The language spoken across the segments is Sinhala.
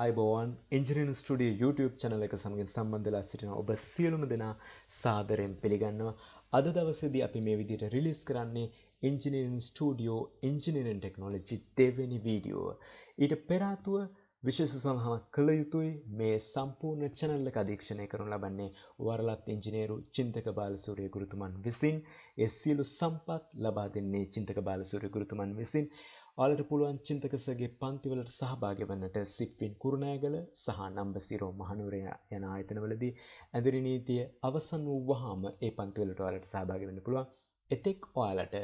අයිබෝවන් ඉංජිනීන් ස්ටඩිය YouTube චැනල එක සමගින් සම්බන්ධලා සිටින ඔබ සියලුම දෙනා සාදරයෙන් පිළිගන්නවා. අද දවසේදී අපි මේ විදිහට රිලීස් කරන්නේ ඉංජිනීරින් ස්ටඩියෝ ඉංජිනීරින් ටෙක්නෝලොජි දෙවෙනි වීඩියෝ ඊට පෙර ආතුව විශේෂ සඳහනක් කළ යුතුයි. මේ සම්පූර්ණ channel එක අධීක්ෂණය කරනු ලබන්නේ වරලත් ඉංජිනේරු චින්තක බාලසූරිය ගුරුතුමන් විසින්. ඒ සියලු සම්පත් ලබා දෙන්නේ චින්තක බාලසූරිය ගුරුතුමන් විසින්. ඔයාලට පුළුවන් චින්තකසගේ පන්තිවලට සහභාගී වන්නට සිප්පින් කුරුණෑගල සහ නම්බසිරෝ මහනුවර යන ආයතනවලදී ඇඳරි නීතිය අවසන් වූ වහාම ඒ පන්තිවලට ඔයාලට සහභාගී වෙන්න පුළුවන්. එතෙක් ඔයාලට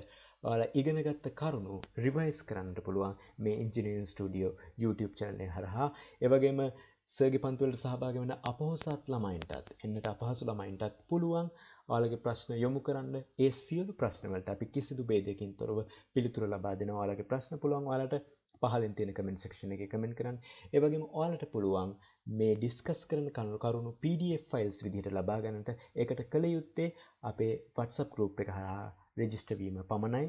ඔයාලා ඉගෙනගත්ත කරුණු රිවයිස් කරන්නට පුළුවන් මේ ඉංජිනීරින් ස්ටුඩියෝ YouTube channel එක හරහා. ඒ වගේම සර්ගේ පන්තිවලට සහභාගී වෙන අපොහොසත් ළමයින්ටත් එන්නට අපහසු ළමයින්ටත් පුළුවන් ඔයාලගේ ප්‍රශ්න යොමු කරන්න. ඒ සියලු ප්‍රශ්නවලට අපි කිසිදු බේදයකින් තොරව පිළිතුරු ලබා දෙනවා ඔයාලගේ ප්‍රශ්න පුළුවන් ඔයාලට පහලින් තියෙන කමෙන්ට් සෙක්ෂන් එකේ කමෙන්ට් කරන්න. ඒ වගේම ඔයාලට පුළුවන් මේ ඩිස්කස් කරන කරුණු කරුණු PDF ෆයිල්ස් විදිහට ලබා ගන්නට. ඒකට කළ යුත්තේ අපේ WhatsApp group එක හරහා රෙජිස්ටර් වීම පමණයි.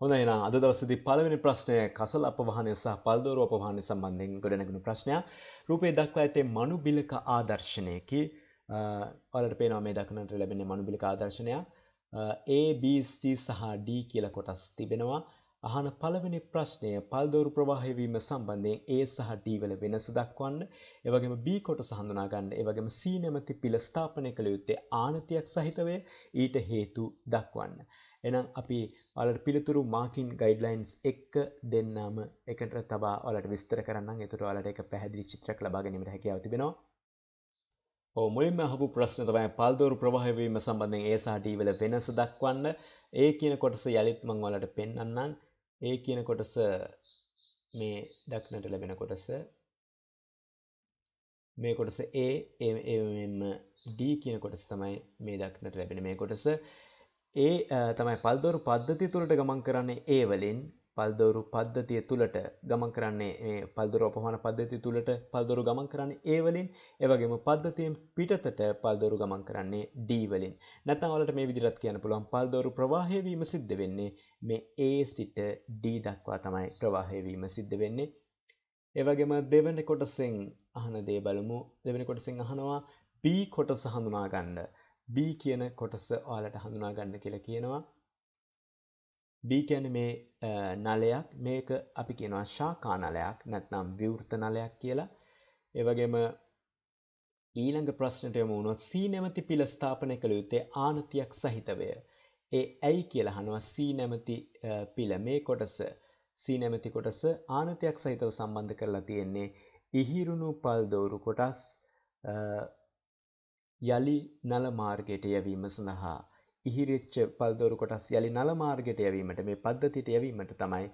හොඳයි එහෙනම් අද දවසේදී පළවෙනි ප්‍රශ්නය කසල අපවහනය සහ පල්දෝර අපවහනය සම්බන්ධයෙන් ගොඩනැගුණු ප්‍රශ්නයක්. රූපේ දක්වා ඇත්තේ මනු බිලක ආදර්ශනයකි ඔයාලට පේනවා මේ දක්නට ලැබෙන මනුබිලික ආදර්ශනයක්. ABC සහ D කියලා කොටස් තිබෙනවා. අහන පළවෙනි ප්‍රශ්නය පල්දෝරු ප්‍රවාහය වීම සම්බන්ධයෙන් A සහ D වල වෙනස දක්වන්න. ඒ වගේම B කොටස හඳුනා ගන්න. ඒ වගේම C නැමැති පිළ ස්ථාපනය කළ යුත්තේ ආනතියක් සහිතව ඊට හේතු දක්වන්න. එහෙනම් අපි ඔයාලට පිළිතුරු මාකින් ගයිඩ්ලයින්ස් එක්ක දෙන්නම එකට තබා ඔයාලට විස්තර කරන්නම් එතකොට ඔයාලට ඒක පැහැදිලි චිත්‍රයක් ලබා ගැනීමට හැකියාව තිබෙනවා ඔව් මුලින්ම අහපු ප්‍රශ්න තමයි පල්දෝරු ප්‍රවාහය වීම සම්බන්ධයෙන් ඒ සහ D වල වෙනස දක්වන්න. ඒ කියන කොටස යලිත් මම ඔයාලට පෙන්වන්නම්. ඒ කියන කොටස මේ දක්නට ලැබෙන කොටස මේ කොටස A එමෙන්න D කියන කොටස තමයි මේ දක්නට ලැබෙන මේ කොටස. ඒ තමයි පල්දෝරු පද්ධතිය තුළට ගමන් කරන්නේ A වලින්. පල්දොරු පද්ධතිය තුළට ගමන් කරන්නේ පල්දොර අපහන පද්ධති තුළට පල්දොරු ගමන් කරන්නේ ඒ වලින්. ඒවගේම පද්ධතියෙන් පිටතට පල්දොරු ගමන් කරන්නේ D වලින්. නැත්නම් වලට මේ විදිහට කියන්න පුළුවන් පල්දොරු ප්‍රවාහය වීම සිද්ධ වෙන්නේ මේ A සිට D දක්වා තමයි ප්‍රවාහය වීම සිද්ධ වෙන්නේ. ඒ වගේම දෙවෙනි කොටසෙන් අහන දේ බලමු. දෙවෙනි කොටසෙන් අහනවා B කොටස හඳුනා ගන්න B කියන කොටස ඔයාලට හඳුනා ගන්න කියලා කියනවා B කියන්නේ මේ නලයක් මේක අපි කියනවා ශාකා නලයක් නැත්නම් විවෘත නලයක් කියලා. ඒ වගේම ඊළඟ ප්‍රශ්නට යමු වුණොත් C නැමැති පිළ ස්ථාපනය කළ යුත්තේ ආනතියක් සහිතවය. ඒ ඇයි කියලා අහනවා C නැමැති පිළ මේ කොටස C නැමැති කොටස ආනතියක් සහිතව සම්බන්ධ කරලා තියෙන්නේ ඉහිරුණු පල් දෝරු කොටස් යලි නල මාර්ගයට යැවීම සඳහා ඉහිරිච්ච පල්දෝරු කොටස් යළි නල මාර්ගයට යැවීමට මේ පද්ධතියට යැවීමට තමයි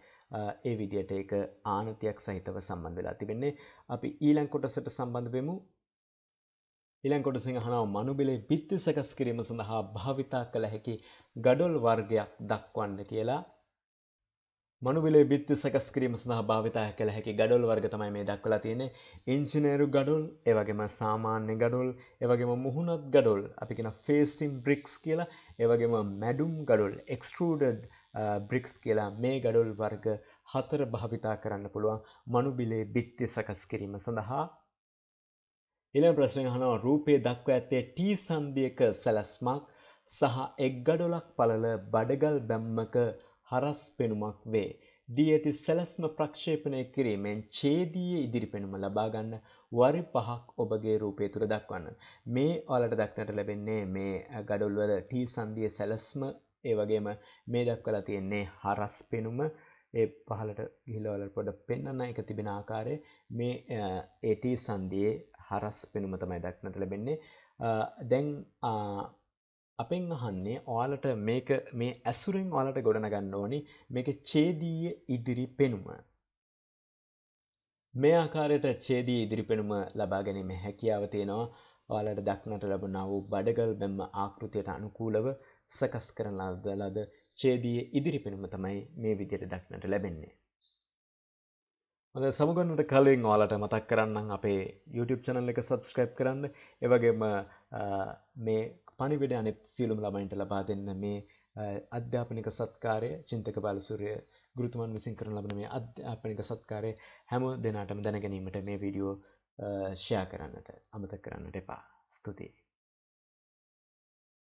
ඒ විදියට ඒක ආනතියක් සහිතව සම්බන්ධ වෙලා තිබෙන්නේ. අපි ඊළඟ කොටසට සම්බන්ධ වෙමු. ඊළඟ කොටසෙන් අහනවා මනුබිලේ බිත්ති සකස් කිරීම සඳහා භාවිතා කළ හැකි ගඩොල් වර්ගයක් දක්වන්න කියලා මනුවිලේ බිත්ති සකස් කිරීම සඳහා භාවිතා කළ හැකි ගඩොල් වර්ග තමයි මේ දක්වලා තියෙන්නේ. ඉංජිනේරු ගඩොල්, ඒ වගේම සාමාන්‍ය ගඩොල්, ඒ වගේම මුහුණත් ගඩොල්, අපි කියන ෆේසින් බ්‍රික්ස් කියලා, ඒ වගේම මැඩුම් ගඩොල්, එක්ස්ට්‍රූඩඩ් බ්‍රික්ස් කියලා මේ ගඩොල් වර්ග හතර භාවිතා කරන්න පුළුවන් මනුබිලේ බිත්ති සකස් කිරීම සඳහා. ඊළඟ ප්‍රශ්නය අහනවා රූපයේ දක්වා ඇත්තේ T සන්ධියක සැලැස්මක් සහ එක් ගඩොලක් පළල බඩගල් බැම්මක හරස් පෙනුමක් වේ. දී ඇති සැලැස්ම ප්‍රක්ෂේපණය කිරීමෙන් ඡේදීය ඉදිරි පෙනුම ලබා ගන්න වරි පහක් ඔබගේ රූපය තුල දක්වන්න. මේ ඔයාලට දක්නට ලැබෙන්නේ මේ ගඩොල් වල T සංදියේ සැලැස්ම ඒ වගේම මේ දක්වලා තියෙන්නේ හරස් පෙනුම ඒ පහලට ගිහිල්ලා ඔයාලට පොඩ්ඩක් පෙන්වන්න එක තිබෙන ආකාරය මේ ඒ T සංදියේ හරස් පෙනුම තමයි දක්නට ලැබෙන්නේ. දැන් අපෙන් අහන්නේ ඔයාලට මේක මේ ඇසුරෙන් ඔයාලට ගොඩනගන්න ඕනි මේක ඡේදීය ඉදිරි පෙනුම. මේ ආකාරයට ඡේදීය ඉදිරි පෙනුම ලබා ගැනීම හැකියාව තියෙනවා ඔයාලට දක්නට ලැබුණා වූ බඩගල් බැම්ම ආකෘතියට අනුකූලව සකස් කරන ලද ඡේදීය ඉදිරි පෙනුම තමයි මේ විදිහට දක්නට ලැබෙන්නේ. හොඳ සමුගන්නට කලින් ඔයාලට මතක් කරන්නම් අපේ YouTube channel එක subscribe කරන්න. ඒ වගේම මේ පණිවිඩ අනෙත් සියලුම ළමයින්ට ලබා දෙන්න මේ අධ්‍යාපනික සත්කාරය චින්තක බාලසූරිය ගුරුතුමන් විසින් කරන ලබන මේ අධ්‍යාපනික සත්කාරය හැම දෙනාටම දැනගැනීමට මේ වීඩියෝ ෂයා කරන්නට අමතක කරන්නට එපා. ස්තුතියි.